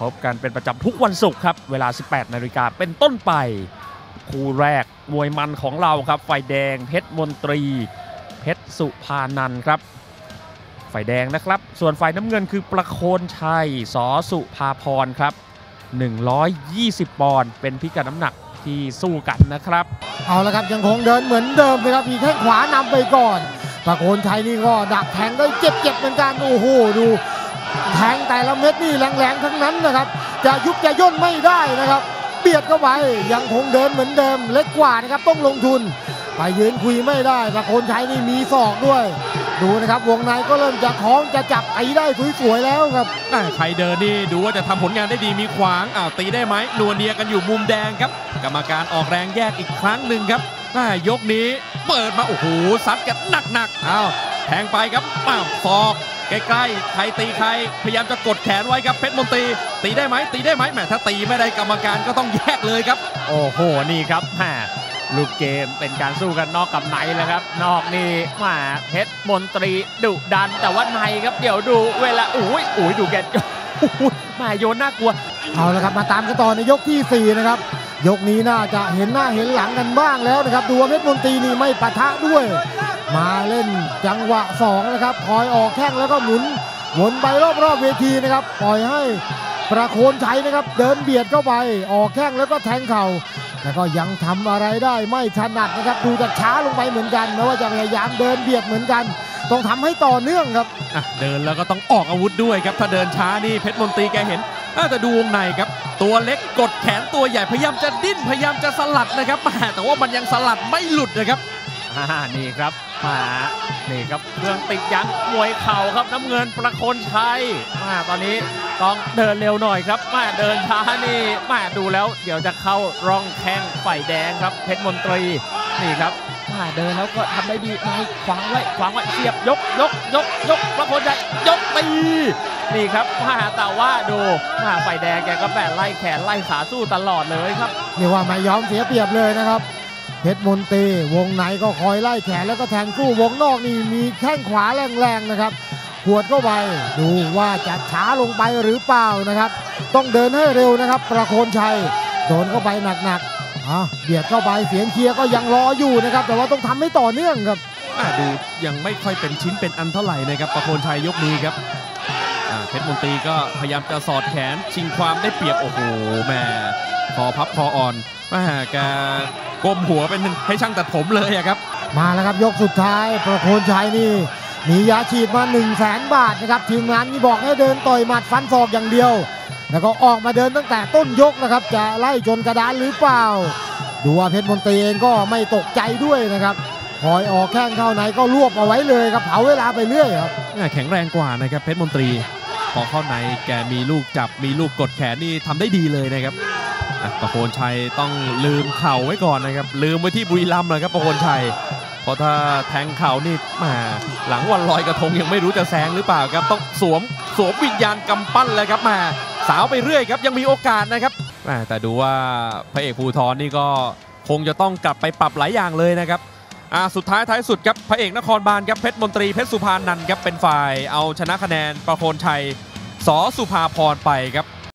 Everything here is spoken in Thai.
พบกันเป็นประจำทุกวันศุกร์ครับ เวลา 18 นาฬิกาเป็นต้นไป คู่แรกมวยมันของเราครับฝ่ายแดงเพชรมนตรี เพชรสุภานันครับฝ่ายแดงนะครับ ส่วนฝ่ายน้ำเงินคือประโคนชัยสอสุภาพรครับ 120 ปอนด์เป็นพิกัดน้ำหนักที่สู้กันนะครับ เอาละครับยังคงเดินเหมือนเดิมนะครับมีแข้งขวานำไปก่อนประโคนชัยนี่ก็ดักแทงได้เจ็บๆเหมือนกันโอ้โหดู แทงแต่ละเม็ดนี่แรงๆทั้งนั้นนะครับ จะยุบจะย่นไม่ได้นะครับ เบียดเข้าไปยังคงเดินเหมือนเดิมเล็กกว่านะครับต้องลงทุน ไปยืนคุยไม่ได้ประโคนใชัยนี่มีศอกด้วย ดูนะครับวงในก็เริ่มจะคล้องจะจับไอ้ได้สวยๆแล้วครับอ่าใครเดินนี่ดูว่าจะทำผลงานได้ดีมีขวางอ้าวตีได้ไหมนวเนียกันอยู่มุมแดงครับ กรรมการออกแรงแยกอีกครั้งหนึ่งครับยกนี้เปิดมาโอ้โหซัดกันหนักๆอ้าวแทงไปครับป้าวศอก ใกล้ๆ ใครตีใคร พยายามจะกดแขนไว้ครับเพชรมนตรี ตีได้ไหมตีได้ไหมแหมถ้าตีไม่ได้กรรมการก็ต้องแยกเลยครับ โอ้โห นี่ครับแหมลูกเกมเป็นการสู้กันนอกกับในแล้วครับ นอกนี่แหมาเพชรมนตรีดุดันแต่ว่าในครับเดี๋ยวดูเวลาอุ้ยอุ้ยดูแกอุ้ยแหมาโยนน่ากลัว เอาละครับมาตามกันต่อในยกทีสี่ 4 นะครับ ยกนี้น่าจะเห็นหน้าเห็นหลังกันบ้างแล้วนะครับ ดูว่าเพชรมนตรีนี่ไม่ปะทะด้วย มาเล่นจังหวะสองนะครับคอยออกแข้งแล้วก็หมุนวนไปรอบๆเวทีนะครับ ปล่อยให้ประโคนชัยนะครับ เดินเบียดเข้าไปออกแข้งแล้วก็แทงเข่าแล้วก็ยังทำอะไรได้ไม่ถนัดนะครับ ดูจะช้าลงไปเหมือนกันแม้ว่าจะพยายามเดินเบียดเหมือนกัน ต้องทำให้ต่อเนื่องครับเดินแล้วก็ต้องออกอาวุธด้วยครับ ถ้าเดินช้านี่เพชรมนตรีแกเห็นอะแต่ดูวงในครับ ตัวเล็กกดแขนตัวใหญ่พยายามจะดิ้นพยายามจะสลัดนะครับแต่ว่ามันยังสลัดไม่หลุดนะครับ อ่านี่ครับมานี่ครับเครื่องติดยันมวยเข่าครับน้ำเงินประโคนชัยมาตอนนี้ต้องเดินเร็วหน่อยครับมาเดินช้านี่มาดูแล้ว เดี๋ยวจะเข้าร่องแข้งฝ่ายแดงครับเพชรมนตรีนี่ครับมาเดินแล้วก็ทำได้ดีนายขวางไว้ขวางไว้เสียบยกยกยกยกประโคนชัยยกตีนี่ครับมาแต่ว่าดูมาฝ่ายแดงแกก็แบะไล่แขนไล่ขาสู้ตลอดเลยครับเรียกว่าไม่ยอมเสียเปรียบเลยนะครับ เพชรมนตรีวงในก็คอยไล่แขนแล้วก็แทงสู้วงนอกนี่มีแข้งขวาแรงๆนะครับขวดเข้าไปดูว่าจะช้าลงไปหรือเปล่านะครับ ต้องเดินให้เร็วนะครับ ประโคนชัยโดนเข้าไปหนักๆอะเบียดเข้าไปเสียงเชียร์ก็ยังรออยู่นะครับ แต่ว่าต้องทำให้ต่อเนื่องครับดูยังไม่ค่อยเป็นชิ้นเป็นอันเท่าไหร่นะครับ ประโคนชัยยกนี้ครับเพชรมนตรีก็พยายามจะสอดแขนชิงความได้เปรียบโอ้โหแม่คอพับคออ่อน แม่แกก้มหัวเป็นให้ช่างตัดผมเลยอะครับ มาแล้วครับยกสุดท้ายประโคนชัยนี่มียาฉีดมา1 0 0 0 0แสนบาทนะครับทีมงานนี่บอกให้เดินต่อยหมัดฟันศอกอย่างเดียว แล้วก็ออกมาเดินตั้งแต่ต้นยกนะครับ จะไล่จนกระดานหรือเปล่า ดูว่าเพชรมนตรีเองก็ไม่ตกใจด้วยนะครับคอยออกแข้งเข้าในก็รวบเอาไว้เลยครับเผาเวลาไปเรื่อยครับแม่แข็งแรงกว่านะครับเพชรมนตรีพอเข้าในแกมีลูกจับมีลูกกดแขนนี่ทำได้ดีเลยนะครับอะ ประโคนชัยต้องลืมเข่าไว้ก่อนนะครับ ลืมไว้ที่บุรีรัมย์เลยครับประโคนชัยเพราะถ้าแทงเข่านี่มาหลังวันลอยกระทงยังไม่รู้จะแซงหรือเปล่าครับ ต้องสวมสวมวิญญาณกำปั้นเลยครับมาสาวไปเรื่อยครับยังมีโอกาสนะครับแต่ดูว่าพระเอกภูทรนี่ก็คงจะต้องกลับไปปรับหลายอย่างเลยนะครับสุดท้ายท้ายสุดครับพระเอกนครบาลครับเพชรมนตรีเพชรสุพานันครับเป็นฝ่ายเอาชนะคะแนนประโคนชัยสอสุภาพรไปครับ